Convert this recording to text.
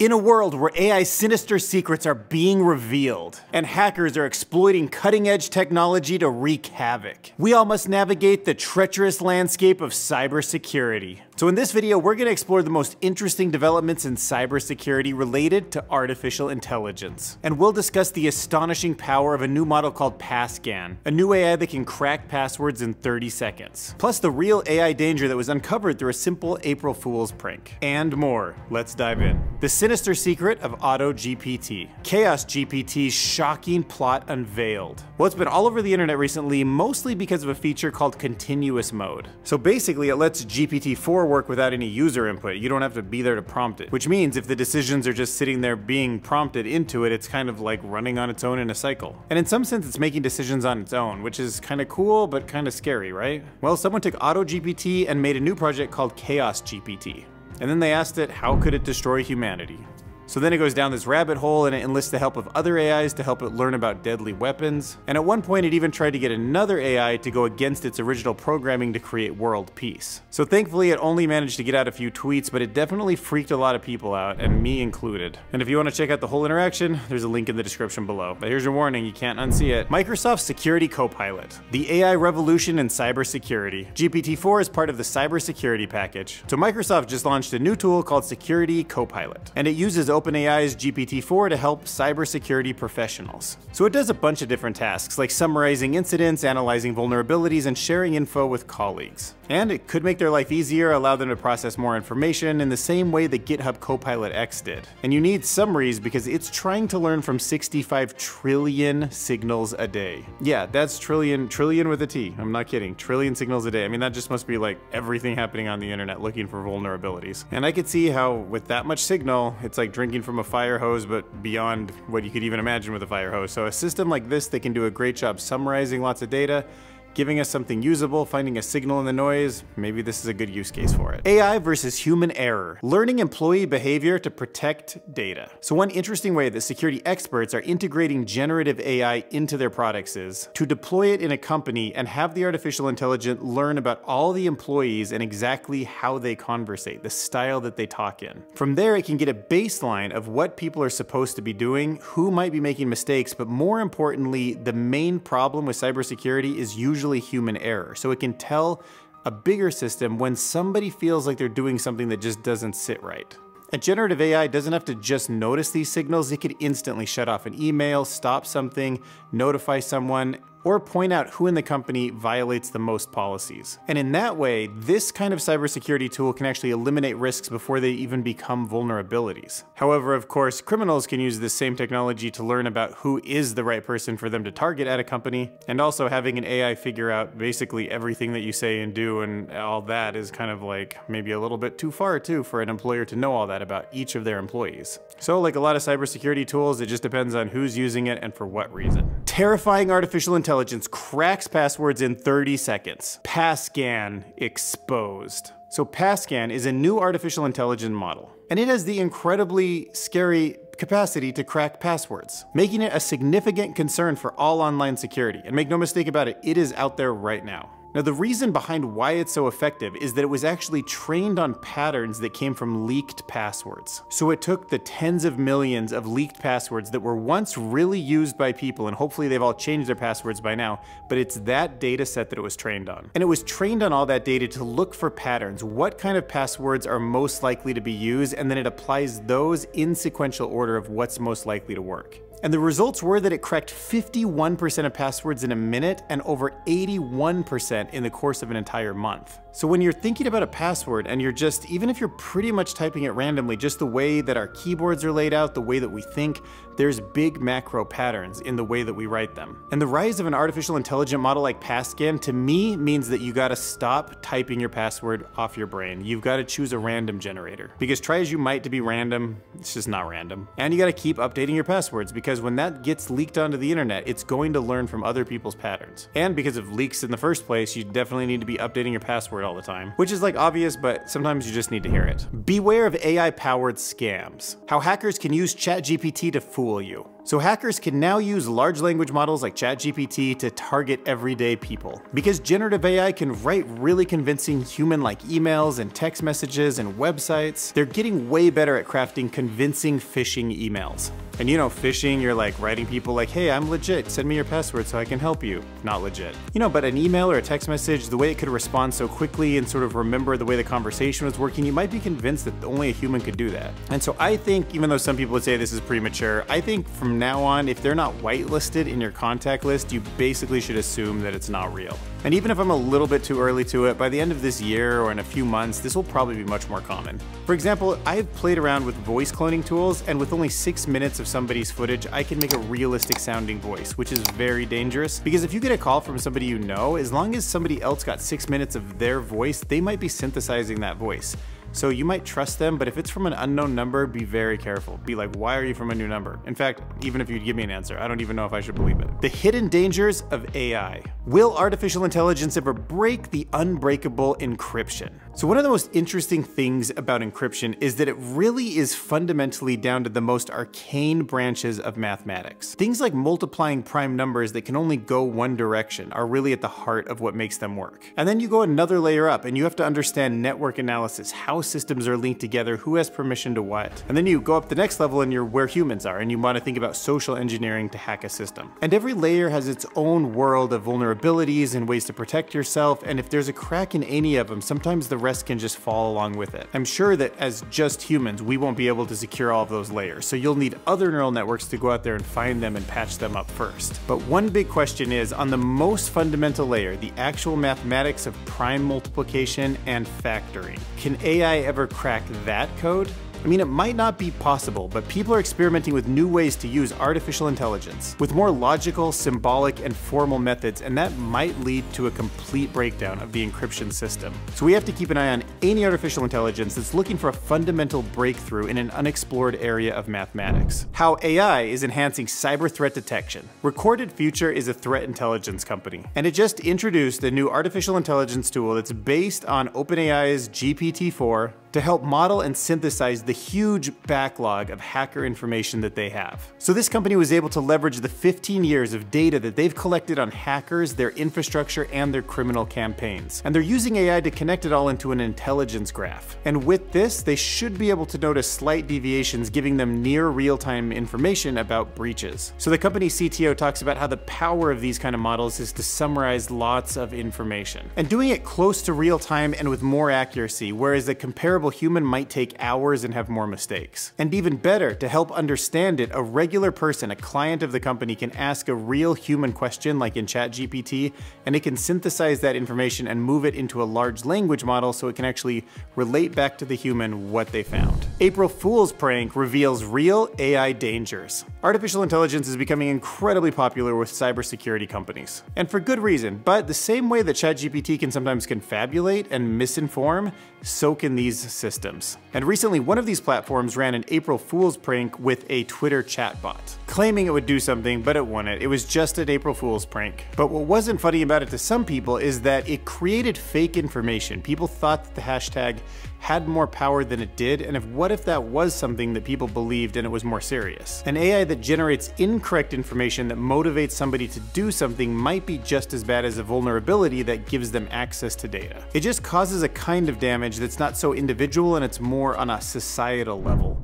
In a world where AI's sinister secrets are being revealed, and hackers are exploiting cutting edge technology to wreak havoc, we all must navigate the treacherous landscape of cybersecurity. So in this video, we're going to explore the most interesting developments in cybersecurity related to artificial intelligence. And we'll discuss the astonishing power of a new model called PassGAN, a new AI that can crack passwords in 30 seconds. Plus the real AI danger that was uncovered through a simple April Fool's prank. And more. Let's dive in. The sinister secret of AutoGPT. Chaos GPT's shocking plot unveiled. Well, it's been all over the internet recently, mostly because of a feature called continuous mode. So basically, it lets GPT-4 work without any user input. You don't have to be there to prompt it. Which means if the decisions are just sitting there being prompted into it, it's kind of like running on its own in a cycle. And in some sense, it's making decisions on its own, which is kind of cool, but kind of scary, right? Well, someone took AutoGPT and made a new project called Chaos GPT. And then they asked it, how could it destroy humanity? So then it goes down this rabbit hole and it enlists the help of other AIs to help it learn about deadly weapons. And at one point it even tried to get another AI to go against its original programming to create world peace. So thankfully it only managed to get out a few tweets, but it definitely freaked a lot of people out, and me included. And if you want to check out the whole interaction, there's a link in the description below. But here's your warning, you can't unsee it. Microsoft Security Copilot, the AI revolution in cybersecurity. GPT-4 is part of the cybersecurity package. So Microsoft just launched a new tool called Security Copilot, and it uses OpenAI's GPT-4 to help cybersecurity professionals. So it does a bunch of different tasks, like summarizing incidents, analyzing vulnerabilities, and sharing info with colleagues. And it could make their life easier, allow them to process more information in the same way that GitHub Copilot X did. And you need summaries because it's trying to learn from 65 trillion signals a day. Yeah, that's trillion, trillion with a T. I'm not kidding. Trillion signals a day. I mean, that just must be like everything happening on the internet looking for vulnerabilities. And I could see how with that much signal, it's like drinking from a fire hose, but beyond what you could even imagine with a fire hose. So a system like this they can do a great job summarizing lots of data giving us something usable, finding a signal in the noise, maybe this is a good use case for it. AI versus human error, learning employee behavior to protect data. So one interesting way that security experts are integrating generative AI into their products is to deploy it in a company and have the artificial intelligence learn about all the employees and exactly how they conversate, the style that they talk in. From there, it can get a baseline of what people are supposed to be doing, who might be making mistakes, but more importantly, the main problem with cybersecurity is usually usually human error. So it can tell a bigger system when somebody feels like they're doing something that just doesn't sit right. A generative AI doesn't have to just notice these signals, it could instantly shut off an email, stop something, notify someone, or point out who in the company violates the most policies. And in that way, this kind of cybersecurity tool can actually eliminate risks before they even become vulnerabilities. However, of course, criminals can use this same technology to learn about who is the right person for them to target at a company, and also having an AI figure out basically everything that you say and do and all that is kind of like maybe a little bit too far too for an employer to know all that about each of their employees. So like a lot of cybersecurity tools, it just depends on who's using it and for what reason. Terrifying artificial intelligence cracks passwords in 30 seconds. PassGAN exposed. So PassGAN is a new artificial intelligence model, and it has the incredibly scary capacity to crack passwords, making it a significant concern for all online security. And make no mistake about it, it is out there right now. Now the reason behind why it's so effective is that it was actually trained on patterns that came from leaked passwords. So it took the tens of millions of leaked passwords that were once really used by people and hopefully they've all changed their passwords by now, but it's that data set that it was trained on. And it was trained on all that data to look for patterns. What kind of passwords are most likely to be used and then it applies those in sequential order of what's most likely to work. And the results were that it cracked 51% of passwords in a minute and over 81% in the course of an entire month. So when you're thinking about a password and you're just, even if you're pretty much typing it randomly, just the way that our keyboards are laid out, the way that we think, there's big macro patterns in the way that we write them. And the rise of an artificial intelligent model like PassGAN to me means that you gotta stop typing your password off your brain. You've gotta choose a random generator. Because try as you might to be random, it's just not random. And you gotta keep updating your passwords because when that gets leaked onto the internet, it's going to learn from other people's patterns. And because of leaks in the first place, you definitely need to be updating your password all the time, which is like obvious, but sometimes you just need to hear it. Beware of AI-powered scams. How hackers can use ChatGPT to fool you. So hackers can now use large language models like ChatGPT to target everyday people. Because generative AI can write really convincing human-like emails and text messages and websites, they're getting way better at crafting convincing phishing emails. And you know, phishing, you're like writing people like, hey, I'm legit, send me your password so I can help you. Not legit. You know, but an email or a text message, the way it could respond so quickly and sort of remember the way the conversation was working, you might be convinced that only a human could do that. And so I think, even though some people would say this is premature, I think from now on, if they're not whitelisted in your contact list, you basically should assume that it's not real. And even if I'm a little bit too early to it, by the end of this year or in a few months, this will probably be much more common. For example, I have played around with voice cloning tools, and with only six minutes of somebody's footage, I can make a realistic sounding voice, which is very dangerous. Because if you get a call from somebody you know, as long as somebody else got six minutes of their voice, they might be synthesizing that voice. So you might trust them, but if it's from an unknown number, be very careful. Be like, why are you from a new number? In fact, even if you'd give me an answer, I don't even know if I should believe it. The hidden dangers of AI. Will artificial intelligence ever break the unbreakable encryption? So one of the most interesting things about encryption is that it really is fundamentally down to the most arcane branches of mathematics. Things like multiplying prime numbers that can only go one direction are really at the heart of what makes them work. And then you go another layer up and you have to understand network analysis, how systems are linked together, who has permission to what. And then you go up the next level and you're where humans are and you want to think about social engineering to hack a system. And every layer has its own world of vulnerabilities and ways to protect yourself and if there's a crack in any of them, sometimes the rest can just fall along with it. I'm sure that as just humans, we won't be able to secure all of those layers, so you'll need other neural networks to go out there and find them and patch them up first. But one big question is, on the most fundamental layer, the actual mathematics of prime multiplication and factoring, can AI ever crack that code? I mean, it might not be possible, but people are experimenting with new ways to use artificial intelligence, with more logical, symbolic, and formal methods, and that might lead to a complete breakdown of the encryption system. So we have to keep an eye on any artificial intelligence that's looking for a fundamental breakthrough in an unexplored area of mathematics. How AI is enhancing cyber threat detection. Recorded Future is a threat intelligence company, and it just introduced a new artificial intelligence tool that's based on OpenAI's GPT-4 to help model and synthesize the huge backlog of hacker information that they have. So this company was able to leverage the 15 years of data that they've collected on hackers, their infrastructure, and their criminal campaigns. And they're using AI to connect it all into an intelligence graph. And with this, they should be able to notice slight deviations, giving them near real-time information about breaches. So the company CTO talks about how the power of these kind of models is to summarize lots of information. And doing it close to real time and with more accuracy, whereas the comparable human might take hours and have more mistakes. And even better, to help understand it, a regular person, a client of the company can ask a real human question like in ChatGPT, and it can synthesize that information and move it into a large language model so it can actually relate back to the human what they found. April Fool's prank reveals real AI dangers. Artificial intelligence is becoming incredibly popular with cybersecurity companies. And for good reason, but the same way that ChatGPT can sometimes confabulate and misinform, so can these systems. And recently, one of these platforms ran an April Fool's prank with a Twitter chatbot, claiming it would do something, but it wouldn't. It was just an April Fool's prank. But what wasn't funny about it to some people is that it created fake information. People thought that the hashtag had more power than it did, and if what if that was something that people believed and it was more serious? An AI that generates incorrect information that motivates somebody to do something might be just as bad as a vulnerability that gives them access to data. It just causes a kind of damage that's not so individual and it's more on a societal level.